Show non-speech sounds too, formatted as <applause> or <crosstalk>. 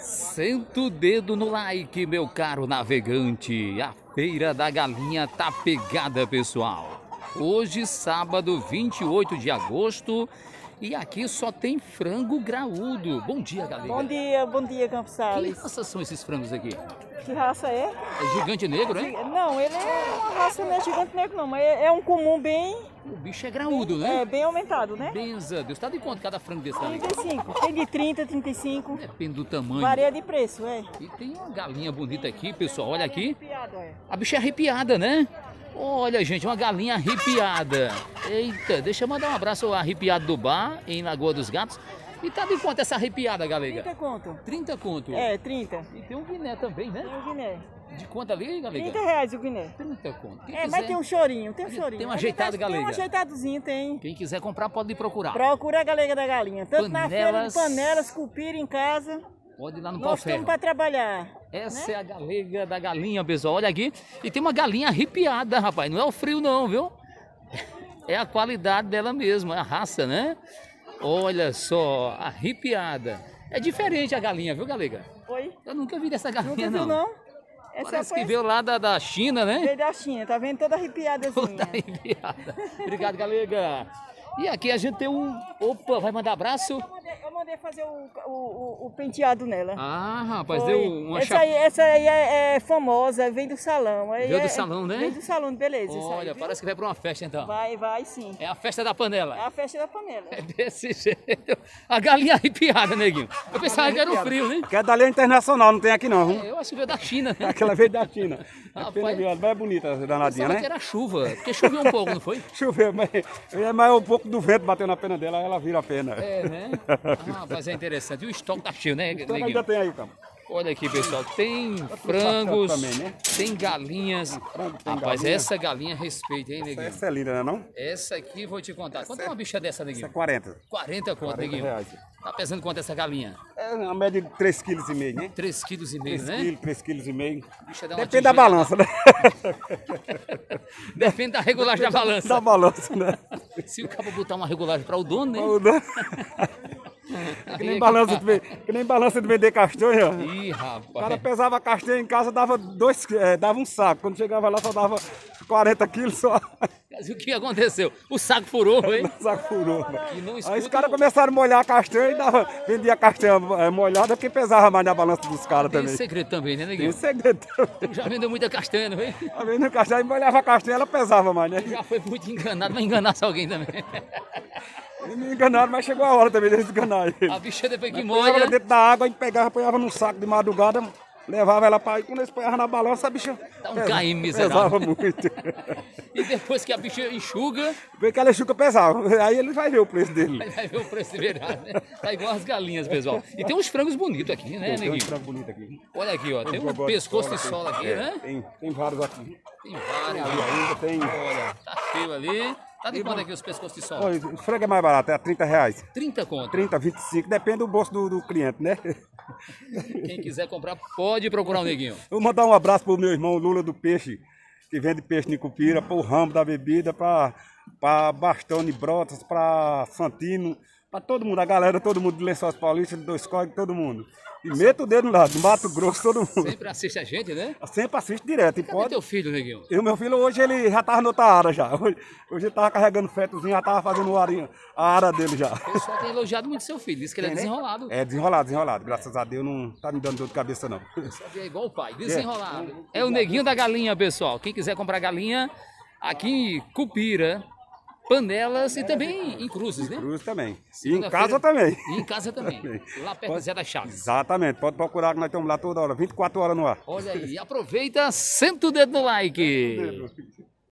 Senta o dedo no like, meu caro navegante. A Feira da Galinha tá pegada, pessoal. Hoje, sábado 28 de agosto, e aqui só tem frango graúdo. Bom dia, galera. Bom dia, bom dia, Campos Que Salles. raça são esses frangos aqui? Que raça é? É gigante negro, hein? Não, ele é uma raça, não é gigante negro não, mas é é um comum bem, O bicho é graúdo, é, né? bem aumentado, né? Benza, Deus. Tá de quanto cada frango desse aí? 35, tem de 30, 35, Depende do tamanho. varia de preço, é. E tem uma galinha bonita aqui, pessoal. Olha aqui. Olha. A bicha é arrepiada, né? Olha, gente, uma galinha arrepiada. Eita, deixa eu mandar um abraço ao arrepiado do bar, em Lagoa dos Gatos. E tá de quanto essa arrepiada, galega? 30 conto. 30 conto. É, 30. E tem um guiné também, Tem né? o Guiné. De quanto ali, galega? 30 reais o Guiné. 30 conto. Quem É, quiser, mas tem um chorinho, tem um chorinho. Tem um ajeitado, Tem galega. um ajeitadozinho, tem. Quem quiser comprar pode lhe procurar. Procura a galega da galinha. Tanto na feira Panelas. de panelas, cupira em casa. Pode ir lá no Nós pau ferro. para trabalhar. Essa é a galega da galinha, pessoal. Olha aqui. E tem uma galinha arrepiada, rapaz. Não é o frio, não, viu? É a qualidade dela mesmo, é a raça, né? Olha só, arrepiada. É diferente a galinha, viu, galega? Oi? Eu nunca vi dessa galinha, Nunca viu, não? Essa Parece foi que veio lá da, da China, né? veio da China, tá vendo? Toda arrepiadazinha. Toda arrepiada. Obrigado, galega. E aqui a gente tem um... Opa, vai mandar abraço? Mandei fazer o, o, o- penteado nela. Ah, rapaz, Foi. deu uma essa, chapa... aí, essa aí é, é famosa, vem do salão. Aí Veio do é- salão, né? Vem do salão, beleza. aí, Olha, viu? parece que vai pra uma festa, então. Vai, vai sim. É a festa da panela. É a festa da panela. É desse <laughs> jeito. A galinha arrepiada, neguinho. Eu pensava que era o frio, né? Que é da linha internacional, não tem aqui não. viu? Eu acho que veio da China, né? <laughs> Aquela veio da China. É Rapaz. é bonita, essa danadinha, Pensava que né? era chuva, porque choveu um pouco, não foi? <laughs> Choveu, mas, é mais um pouco do vento bateu na pena dela, ela vira a pena. É, né? Mas é interessante. E o estoque tá cheio, né, Então ainda neguinho? tem aí, campo. Olha aqui, pessoal. Tem frangos, também, né? tem galinhas. frango, tem Rapaz, galinha. essa galinha respeita, hein, neguinho? Essa é linda, né não? Essa aqui, vou te contar. Quanto é uma bicha dessa, Essa é neguinho? 40. 40 conto, 40 neguinho. reais. Tá pesando quanto essa galinha? É uma média de 3,5 kg, né? 3,5 kg, 3 né? kg, 3 kg uma Depende da balança, né? <laughs> Depende da regulagem da balança. Da balança, né? Se o cabo botar uma regulagem para o dono, né? É <laughs> que nem balança de, que nem balança de vender castanha. Ih, O cara rapaz. pesava castanha em casa, dava, dois, eh, dava um saco. Quando chegava lá, só dava 40 quilos só. Mas o que aconteceu? O saco furou, <laughs> hein? O saco furou. Aí os caras começaram a molhar a castanha e dava, vendia a castanha eh, molhada que pesava mais na balança dos caras Tem também. segredo também, né, Tem neguinho? segredo. Tu já vendeu muita castanha, não é? Vendo a castanha e molhava a castanha, ela pesava mais, né? Já foi muito enganado, vai enganar alguém também. <laughs> Eles me enganaram, mas chegou a hora também de enganar ele. A bicha depois que Põe ela molha, dentro da água, a gente pegava, põe num saco de madrugada, levava ela pra aí. Quando eles põeavam na balança, a bicha Dá um pesa- caim miserável. pesava muito. <laughs> e depois que a bicha enxuga, Vê que ela chuca pesava. Aí ele vai ver o preço dele. aí vai ver o preço de verdade, né? Tá igual as galinhas, pessoal. E tem uns frangos bonitos aqui, né, Tem um neguinho? frango bonito aqui. Olha aqui, ó. Tem um pescoço de sola, aqui, É, né? Tem, tem vários aqui. Tem vários. Aí ainda tem. Olha, tá cheio ali. Tá de quanto aqui os pescoços de? Olha, o frango é mais barato, é 30 reais. 30 conto. 30, 25, depende do bolso do, do cliente, né? <laughs> Quem quiser comprar, pode procurar o neguinho. Vou mandar um abraço pro meu irmão Lula do Peixe, que vende peixe de cupira, pro ramo da bebida, pra, pra Bastone Brotas, pra Santino, pra todo mundo, a galera, todo mundo de Lençóis Paulista, de Dois Códigos, todo mundo. E meta o dedo lá, do Mato Grosso, todo mundo. Sempre assiste a gente, né? Sempre assiste direto, e Cadê pode. teu filho, neguinho? E o meu filho hoje ele já tava noutra área já. Hoje, hoje ele tava carregando fetozinho, já tava fazendo a arinha- a área dele já. O pessoal tem elogiado muito seu filho. Diz que ele é desenrolado. É desenrolado, desenrolado. Graças a Deus não tá me dando dor de cabeça não. É igual o pai, desenrolado. É o neguinho da galinha, pessoal. Quem quiser comprar galinha, aqui em Cupira, Panelas e também em Cruzes, né? Cruz também. E em casa também. E em casa também. <laughs> Lá perto da Zé das Chaves. Exatamente, pode procurar que nós estamos lá toda hora, 24 horas no ar. Olha aí, aproveita, senta o dedo no like.